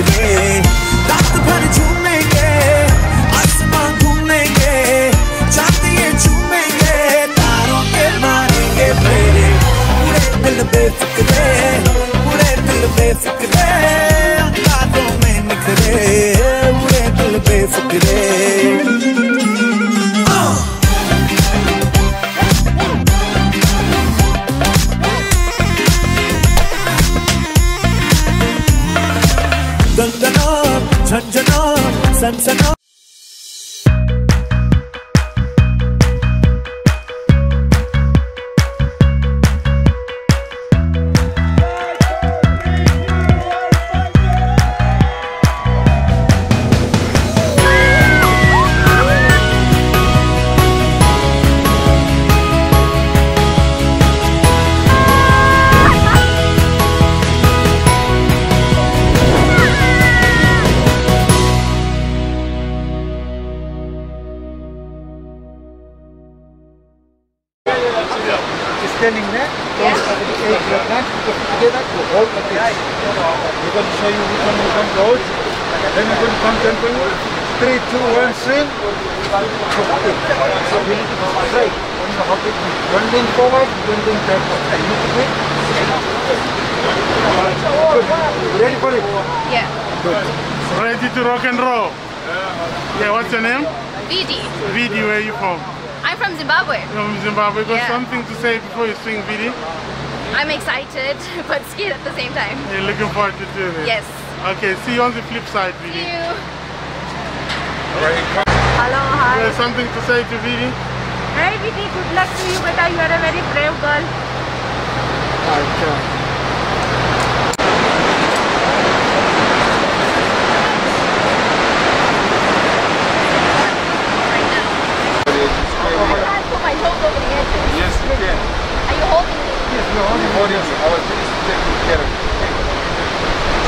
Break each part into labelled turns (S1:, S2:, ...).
S1: बेफिक्रे रात भर झूमेंगे आसमां घूमेंगे चांदिए झूमेंगे तारों के मारेंगे फेरे पूरे दिल बेफिक्रे उड़े दिल बेफिक्रे अंगारों में निकले उड़े दिल Befikre 三高。
S2: Standing there, don't take your hand together to hold the pitch. We're going to show you which one we're going to hold. Then we're going to come down for you. Three, two, one, swing. So we need to go straight. When you hop it, one lean forward, one lean backward. Are you quick? Good. Ready for it?
S3: Yeah.
S2: Good.
S4: Ready to rock and roll. Yeah, what's your name?
S3: Vidhi.
S4: Vidhi, where are you from?
S3: I'm from Zimbabwe.
S4: From Zimbabwe. Got
S3: Yeah.
S4: something to say before you swing, Vidhi?
S3: I'm excited but scared at the same time.
S4: You're looking forward to doing it?
S3: Yes.
S4: Okay, see you on the flip side,
S3: See
S4: Vidhi.
S3: you.
S2: Right.
S3: Hello, hi.
S4: There's something to say to Vidhi?
S3: Hey, Vidhi, good luck to you, beta. You are a very brave girl.
S2: Okay.
S3: Edge.
S2: Yes, you can.
S3: Are you holding me?
S2: Yes, we're only holding you. I was just taking care of you.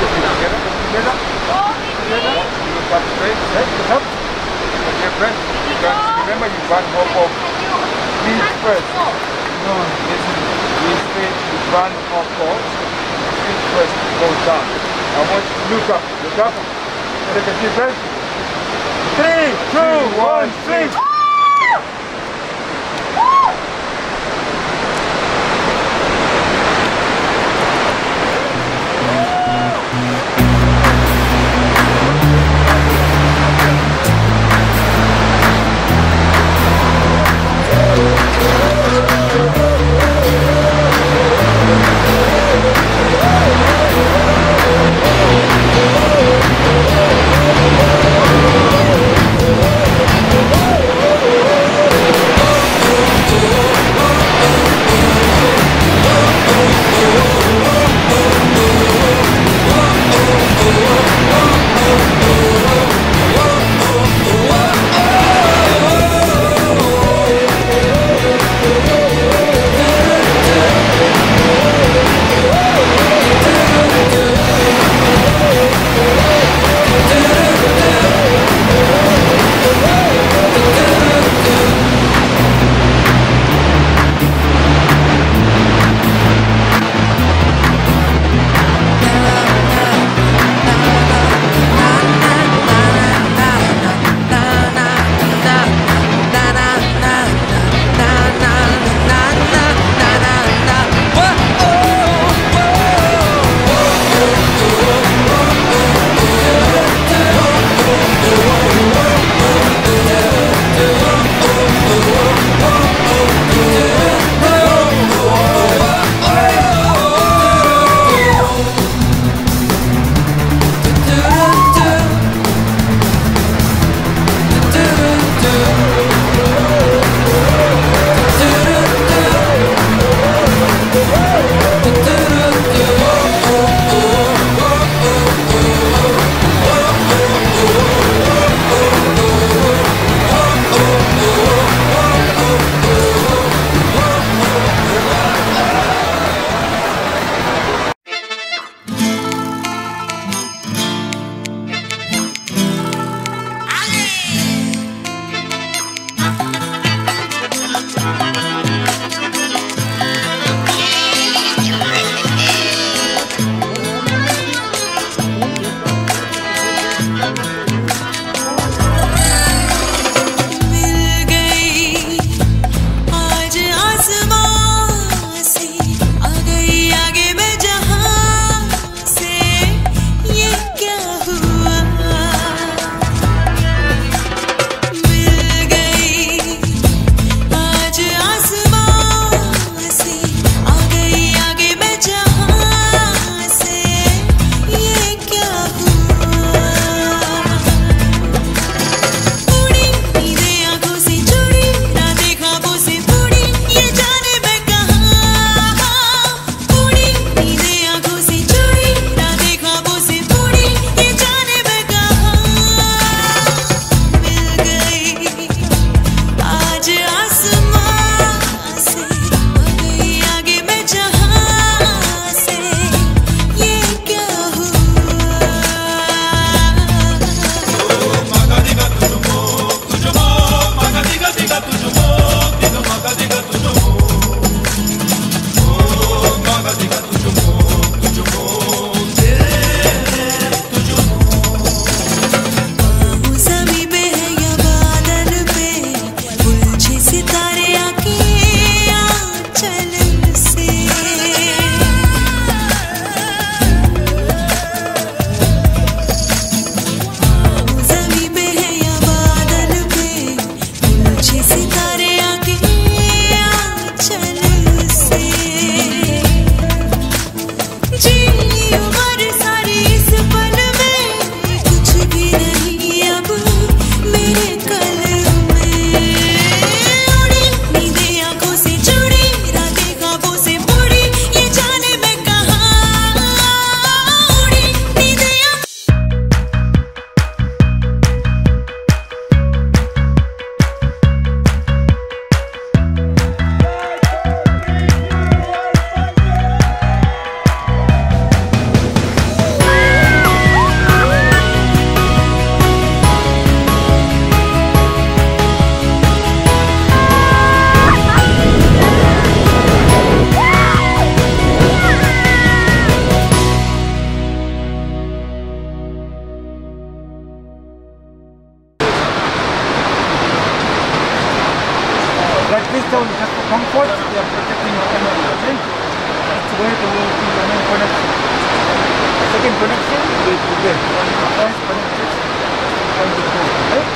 S2: Together, together,
S3: Hold me,
S2: together.
S3: please.
S2: You look up straight, right? Look up. Okay, friend. You got, remember you can't hop off. First. No, listen. You straight, you run off off. Feet first, go down. I want you to look up. Look up. Take a deep breath. Three, two, one, swing.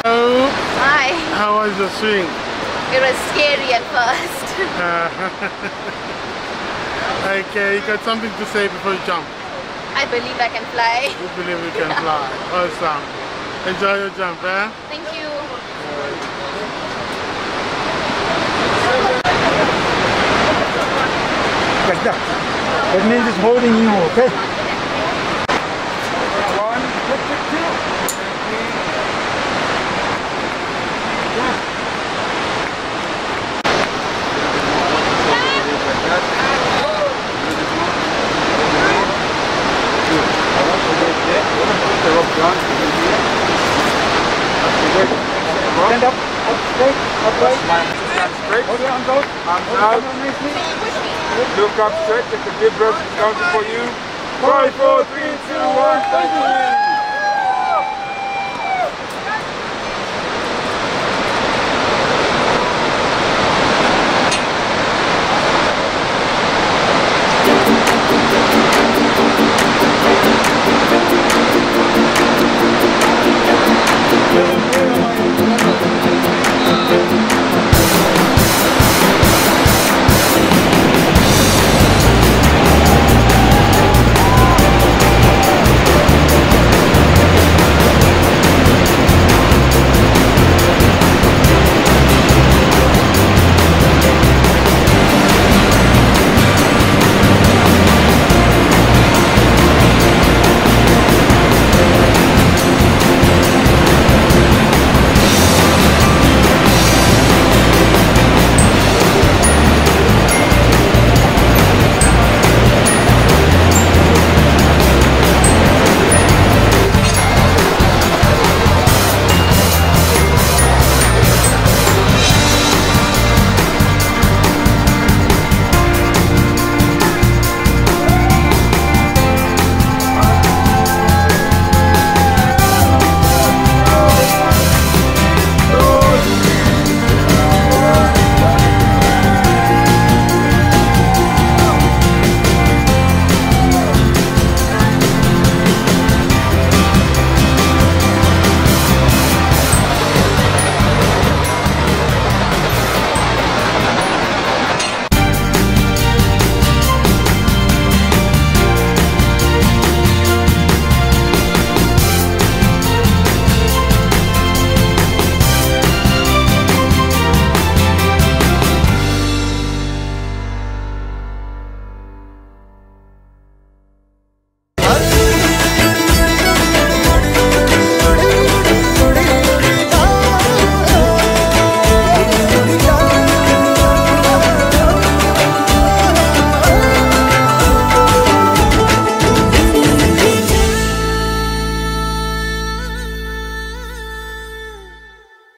S4: Oh,
S3: Hi.
S4: how was the swing?
S3: It was scary at first.
S4: okay, you got something to say before you jump.
S3: I believe I can fly.
S4: You believe you can fly. Awesome. Enjoy your jump, eh?
S3: Thank you.
S2: Like that. That means it's holding you, okay? One, two. Stand up, up straight, upright.
S5: Stand straight.
S2: Hold your arms out.
S5: Arms out.
S2: your arms nicely.
S3: Push me.
S5: Look up straight. Take a deep breath. Counting for you. Five, four, three, two, one. Thank you.